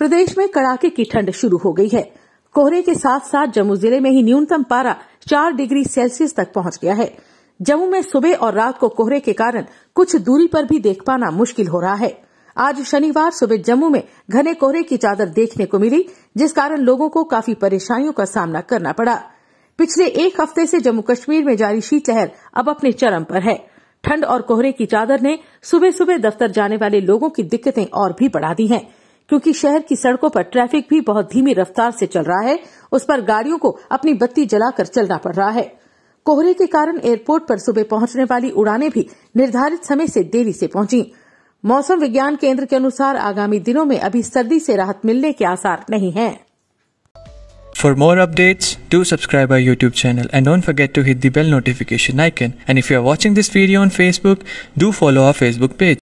प्रदेश में कड़ाके की ठंड शुरू हो गई है। कोहरे के साथ साथ जम्मू ज़िले में ही न्यूनतम पारा चार डिग्री सेल्सियस तक पहुँच गया है। जम्मू में सुबह और रात को कोहरे के कारण कुछ दूरी पर भी देख पाना मुश्किल हो रहा है। आज शनिवार सुबह जम्मू में घने कोहरे की चादर देखने को मिली, जिस कारण लोगों को काफ़ी परेशानियों का सामना करना पड़ा। पिछले एक हफ़्ते से जम्मू कश्मीर में जारी शीतलहर अब अपने चरम पर है। ठंड और कोहरे की चादर ने सुबह सुबह दफ्तर जाने वाले लोगों की दिक्कतें और भी बढ़ा दी हैं। क्योंकि शहर की सड़कों पर ट्रैफ़िक भी बहुत धीमी रफ्तार से चल रहा है उस पर गाड़ियों को अपनी बत्ती जलाकर चलना पड़ रहा है कोहरे के कारण एयरपोर्ट पर सुबह पहुँचने वाली उड़ानें भी निर्धारित समय से देरी से पहुँची मौसम विज्ञान केंद्र के अनुसार आगामी दिनों में अभी सर्दी से राहत मिलने के आसार नहीं हैं। For more updates, do subscribe our YouTube channel and don't forget to hit the bell notification icon. And if you are watching this video on Facebook, do follow our Facebook page.